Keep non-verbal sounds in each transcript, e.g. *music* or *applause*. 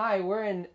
Hi, we're in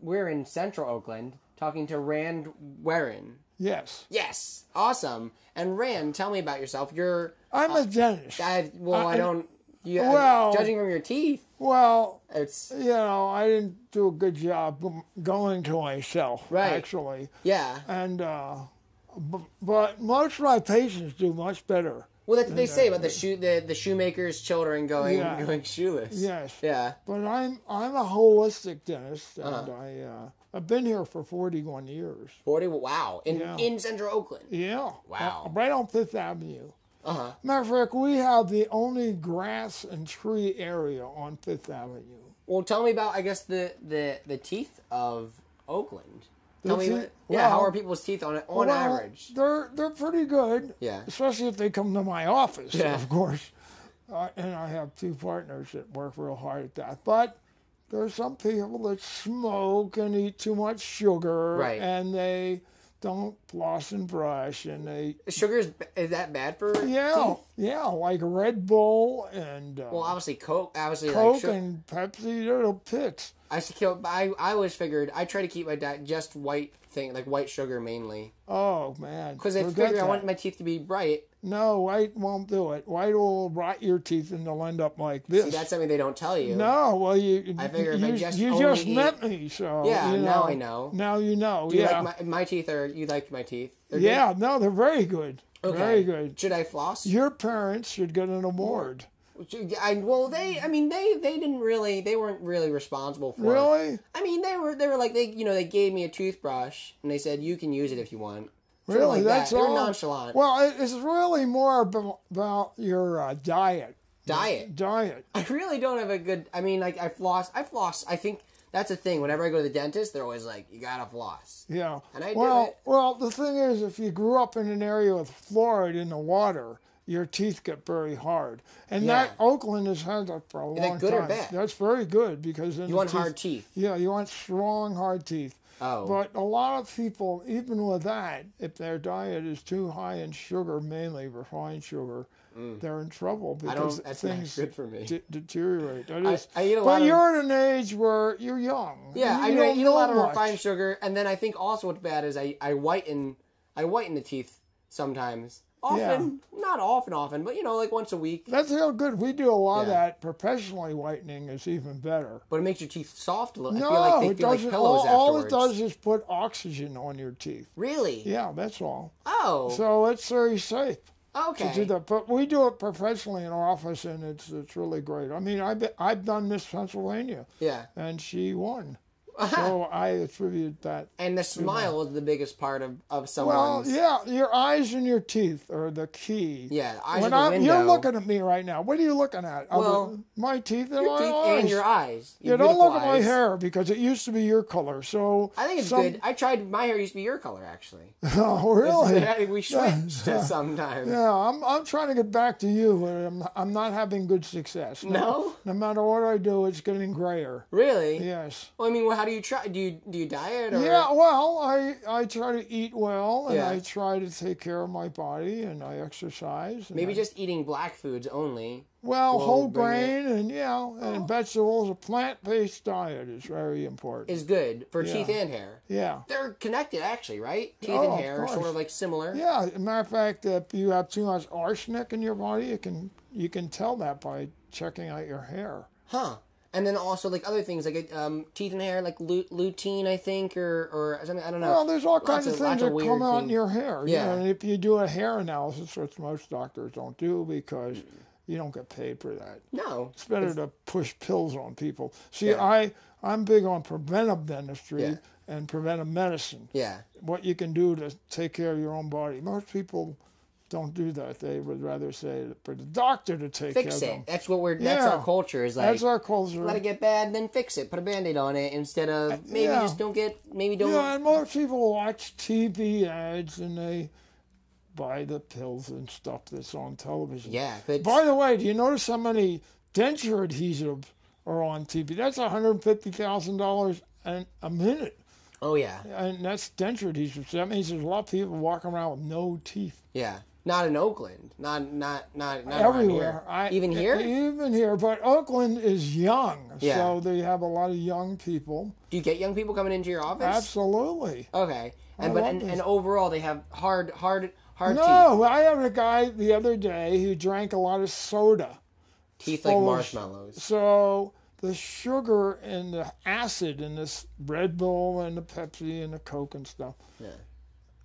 we're in Central Oakland talking to Rand Werrin. Yes. Yes, awesome. And Rand, tell me about yourself. You're I'm a dentist. I, well, I, I- don't. You, well- judging from your teeth, well, it's you know, I didn't do a good job going to myself, Right. actually. yeah. And, uh, b- but most of my patients do much better. Well, that's what they say about the shoe the, the shoemaker's children going Yeah. *laughs* going shoeless. Yes. Yeah. But I'm I'm a holistic dentist, and Uh-huh. I uh, I've been here for 41 years. Forty. Wow. In Yeah. in Central Oakland. Yeah. Wow. Uh, right on Fifth Avenue. Uh huh. Matter of fact, we have the only grass and tree area on Fifth Avenue. Well, tell me about I guess the the the teeth of Oakland. Tell me, teeth- what, yeah, how are people's teeth on on Well, average? they're they're pretty good. Yeah. Especially if they come to my office, Yeah. of course. Uh, and I have two partners that work real hard at that. But there's some people that smoke and eat too much sugar, Right. and they don't floss and brush, and they Sugar is is that bad for yeah teeth? yeah like Red Bull and uh, Well, obviously Coke. Obviously, Coke like, and Pepsi, they're the pits. I kill. I I always figured I try to keep my diet just white thing, like white sugar mainly, Oh man, because I forget figure I want my teeth to be bright. No, white won't do it. White will rot your teeth and they'll end up like this. See, that's something they don't tell you. No, well, you I figure if you, I just you only just eat- met me, so Yeah, you know, now I know. Now you know. Do you yeah, like my, my teeth? Are you like my teeth? They're yeah. No, they're very good. good? Okay. Very good. Should I floss? Your parents should get an award. I, well, they. I mean, they. They didn't really. They weren't really responsible for. it. Really? I mean, they were. They were like they. You know, they gave me a toothbrush and they said you can use it if you want. Really? like That's that. All. nonchalant. Well, it's really more about, about your uh, diet. Diet. Diet. I really don't have a good. I mean, like I floss. I floss. I think that's the thing. Whenever I go to the dentist, they're always like, "You gotta floss." Yeah. And I do well, it. well, the thing is, if you grew up in an area with fluoride in the water, your teeth get very hard, and Yeah. that Oakland has had that for a long that good or time. bad? That's very good because then You want teeth- hard teeth. Yeah, you want strong, hard teeth. Oh. But a lot of people, even with that, if their diet is too high in sugar, mainly refined sugar, they're in trouble Mm. I because don't. That's not things *laughs* good for me. de- deteriorate. That I- I eat a but lot you're at an age where you're young. Yeah, You I mean, I eat a lot of know refined sugar, and then I think also what's bad is I I whiten I whiten the teeth sometimes. Often, not often, often, but you know, like once a week. That's real good. We do a lot of that. Professionally whitening is even better. But it makes your teeth soft a little. I No, feel like they it feel like doesn't. pillows all, all it does is put oxygen on your teeth. Really? Yeah, that's all. Oh. So it's very safe okay. to do that. But we do it professionally in our office, and it's it's really great. I mean, I've been, I've done Miss Pennsylvania, Yeah. and she won. Uh-huh. so I attribute that. And the smile is the biggest part of of someone's. Well, yeah, your eyes and your teeth are the key. Yeah, eyes when I'm, you're looking at me right now. What are you looking at? Well, my teeth and Your my teeth eyes. and your eyes. Yeah, Your don't beautiful look at my hair because it used to be your color. So I think it's some- good. I tried. My hair used to be your color, actually. *laughs* Oh, really? I think we switched sometimes. *laughs* Yeah, I'm, I'm trying to get back to you, but I'm, I'm not having good success. No? No matter what I do, it's getting grayer. Really? Yes. Well, I mean, well, how do you try? Do you do you diet or? Yeah, well, I, I try to eat well, and Yeah. I try to take care of my body, and I exercise. and Maybe I- just eating black foods only. well, whole bring it- grain, and yeah, and vegetables. A plant-based diet is very important. Is good for Yeah. teeth and hair. yeah. They're connected, actually, right? Teeth Oh, and hair are sort of like similar. Yeah, as a matter of fact, if you have too much arsenic in your body, you can you can tell that by checking out your hair. Huh. And then also like other things like um, teeth and hair, like lutein, I think, or or something. I don't know. Well, there's all kinds of, of- things that come out in your hair. you Yeah. know, and if you do a hair analysis, which most doctors don't do because you don't get paid for that. no. It's better to push pills on people. See, Yeah. I I'm big on preventive dentistry Yeah. and preventive medicine. Yeah. What you can do to take care of your own body. Most people don't do that. They would rather say for the doctor to take Fix care it. of them. That's what we're. That's Yeah. our culture. Is like That's our culture. let it get bad, then fix it. Put a band-aid on it instead of uh, maybe yeah. just don't get. Maybe don't. Yeah, and most people watch TV ads and they buy the pills and stuff that's on television. Yeah, but By the way, do you notice how many denture adhesives are on TV? That's $150,000 an- a minute. oh yeah, And that's denture adhesives. That means there's a lot of people walking around with no teeth. yeah. Not in Oakland. Not not not, not everywhere. here. I, Even here? Even here, but Oakland is young, Yeah. so they have a lot of young people. Do you get young people coming into your office? Absolutely. Okay. And I but and, and overall they have hard hard hard No, I had a guy the other day who drank a lot of soda. teeth. Teeth like marshmallows. So the sugar and the acid in this Red Bull and the Pepsi and the Coke and stuff. Yeah.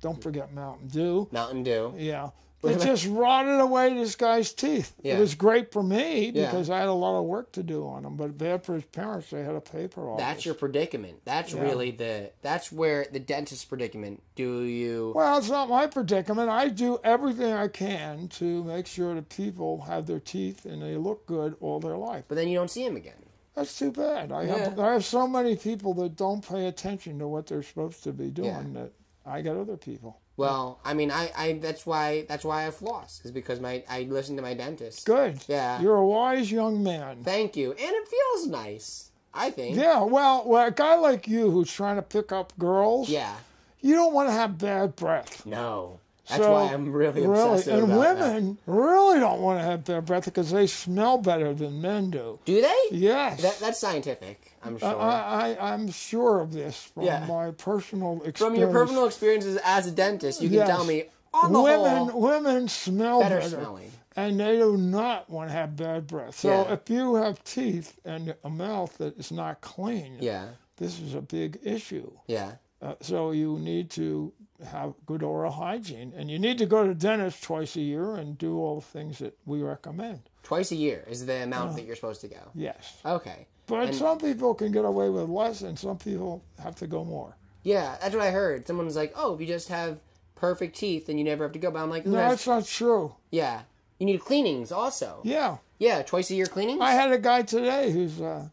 Don't forget Mountain Dew. Mountain Dew. Yeah. It just rotted away this guy's teeth. Yeah. It was great for me Yeah. because I had a lot of work to do on them, but bad for his parents. They had pay for all That's your predicament. That's Yeah. really the that's where the dentist predicament. Do you Well, it's not my predicament. I do everything I can to make sure that people have their teeth and they look good all their life. but then you don't see them again. That's too bad. I have I have so many people that don't pay attention to what they're supposed to be doing Yeah. that I get other people. Well, I mean, I, I that's why that's why I floss is because my I listen to my dentist. Good. Yeah. You're a wise young man. Thank you, and it feels nice. I think. Yeah, well, well, a guy like you who's trying to pick up girls, Yeah. you don't want to have bad breath. No. That's So, why I'm really Really, and about that. women really don't want to have bad breath because they smell better than men do. Do they? Yes. That, that's scientific. I'm sure. I, I, I'm sure of this from Yeah. my personal experience. From your personal experiences as a dentist, you can Yes. tell me on the women, whole women smell better better, smelling. and they do not want to have bad breath. So Yeah. if you have teeth and a mouth that is not clean, Yeah. this is a big issue. Yeah. Uh, so you need to have good oral hygiene, and you need to go to the dentist twice a year and do all the things that we recommend. Twice a year is the amount that you're supposed to go. Yes, Okay. but And- some people can get away with less, and some people have to go more. Yeah, that's what I heard. Someone's like, "Oh, if you just have perfect teeth, then you never have to go." But I'm like, No, that's not true. yeah, you need cleanings also. Yeah, Yeah, twice a year cleanings. I had a guy today who's. Uh,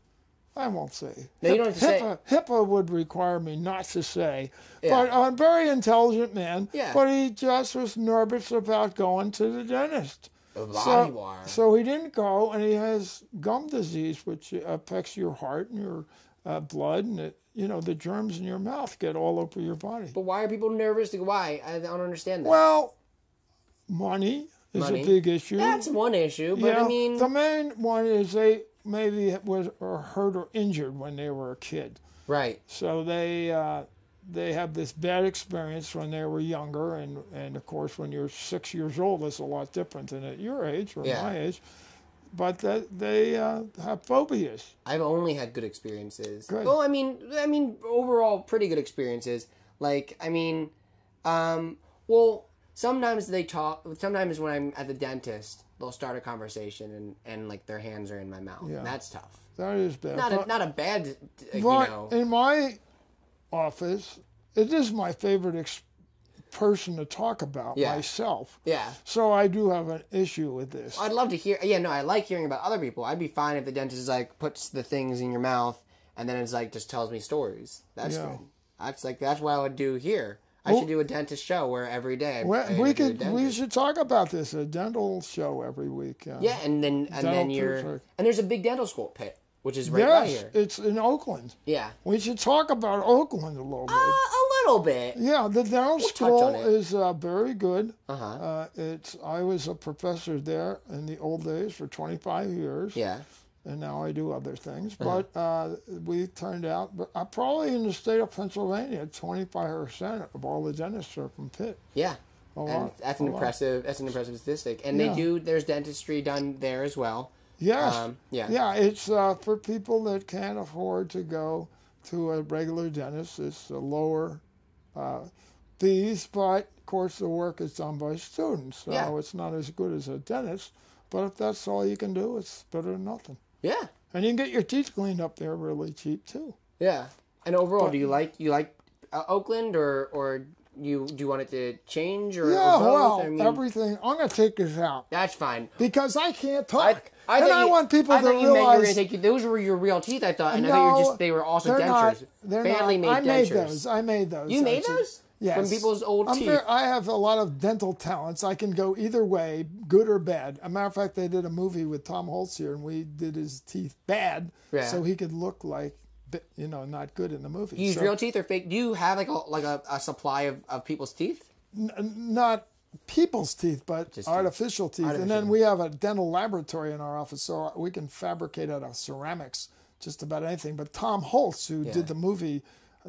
I won't say. No, you don't have to say- HIPAA, HIPAA would require me not to say. Yeah. But a very intelligent man. Yeah. But he just was nervous about going to the dentist. So, so he didn't go, and he has gum disease, which affects your heart and your uh, blood, and it, you know the germs in your mouth get all over your body. But why are people nervous to go? Why? I don't understand that. Well, money is Money. a big issue. that's one issue. But yeah, I mean, the main one is they maybe was or hurt or injured when they were a kid, right? so they. Uh, they have this bad experience when they were younger, and, and of course, when you're six years old, it's a lot different than at your age or Yeah. my age. But that they uh, have phobias. I've only had good experiences. Good. Well, I mean, I mean, overall, pretty good experiences. Like, I mean, um, well, sometimes they talk. Sometimes when I'm at the dentist, they'll start a conversation and and like their hands are in my mouth. Yeah. That's tough. That is bad. Not a not a bad, uh, you know. in my office, it is my favorite ex- person to talk about Yeah. myself. Yeah. So I do have an issue with this. I'd love to hear. Yeah, no, I like hearing about other people. I'd be fine if the dentist is like puts the things in your mouth and then it's like just tells me stories. That's Yeah. good. That's like that's what I would do here. I should do a dentist show where every day Well, we could we should talk about this a dental show every week. uh, Yeah, and then and then you're are- and there's a big dental school Pitt, which is right yes, here. it's in Oakland. Yeah, We should talk about Oakland a little bit. uh, a little bit. Yeah, the dental touch school is uh, very good. Uh-huh. Uh, it's I was a professor there in the old days for 25 years. Yeah, and now I do other things. But uh, we turned out, but uh, probably in the state of Pennsylvania, 25% of all the dentists are from Pitt. yeah. Lot, that's an lot. impressive. That's an impressive statistic. And Yeah. they do. There's dentistry done there as well. Yes. Um, yeah. Yeah, it's uh, for people that can't afford to go to a regular dentist. It's a lower uh, fees, but of course the work is done by students, so Yeah. it's not as good as a dentist. But if that's all you can do, it's better than nothing. Yeah, And you can get your teeth cleaned up there really cheap too. yeah. And overall, do you like you like uh, Oakland or or you do you want it to change or, Yeah, or well, I mean, everything. I'm going to take this out that's fine. because I can't talk. I and I you- want people I to thought you meant you were realize gonna take those were your real teeth. I thought, and I thought you just they were also dentures. not. They're Family not. made I made those. I made those. You made those Yes. from people's old I'm teeth. ver- I have a lot of dental talents. I can go either way, good or bad. A matter of fact, they did a movie with Tom Hulce here, and we did his teeth bad, Yeah. so he could look like, you know, not good in the movie. You use So- real teeth or fake? Do you have like a like a, a supply of, of people's teeth? N- not people's teeth, but Just teeth. artificial teeth. And then we have a dental laboratory in our office, so we can fabricate out of ceramics just about anything. But Tom Hulce, who Yeah. did the movie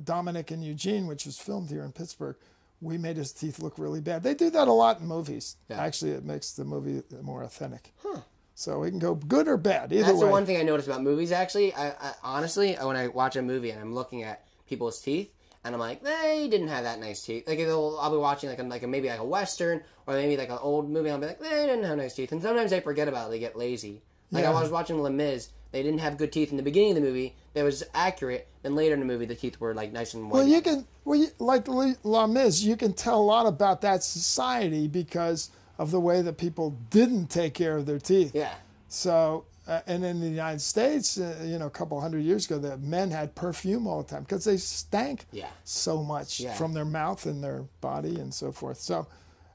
Dominick and Eugene, which was filmed here in Pittsburgh, we made his teeth look really bad. They do that a lot in movies. Yeah. Actually, it makes the movie more authentic. Huh. So we can go good or bad, either That's way. the one thing I noticed about movies. Actually, I, I honestly, when I watch a movie and I'm looking at people's teeth, and I'm like, they didn't have that nice teeth. Like I'll be watching like a, like a, maybe like a western or maybe like an old movie. and I'll be like, they didn't have nice teeth. And sometimes I forget about it. They get lazy. Like Yeah. I was watching Les Mis. They didn't have good teeth in the beginning of the movie. That was accurate. Then later in the movie, the teeth were like nice and white. Well, you can, well, you, like La Mis, you can tell a lot about that society because of the way that people didn't take care of their teeth. yeah. So, uh, and in the United States, uh, you know, a couple hundred years ago, the men had perfume all the time because they stank Yeah. so much Yeah. from their mouth and their body and so forth. So,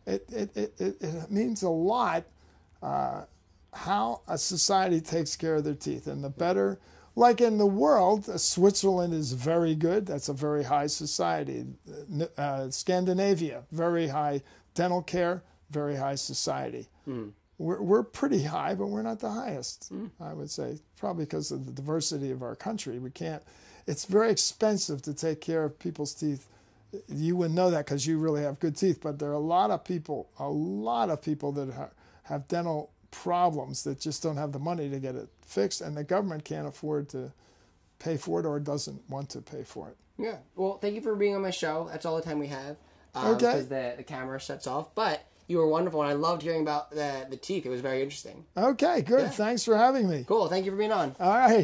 it it, it, it, it means a lot uh, how a society takes care of their teeth, and the better. Like in the world, uh, Switzerland is very good. That's a very high society. Uh, uh, Scandinavia, very high dental care, very high society we're, we're pretty high, but we're not the highest, I would say. Probably because of the diversity of our country. We can't, it's very expensive to take care of people's teeth. You wouldn't know that because you really have good teeth, but there are a lot of people, a lot of people that ha- have dental problems that just don't have the money to get it fixed, and the government can't afford to pay for it or doesn't want to pay for it. Yeah. Well, thank you for being on my show. That's all the time we have. Um, Okay. Because the, the camera shuts off. But you were wonderful, and I loved hearing about the, the teeth. It was very interesting. Okay, good. Yeah. Thanks for having me. Cool. Thank you for being on. All right.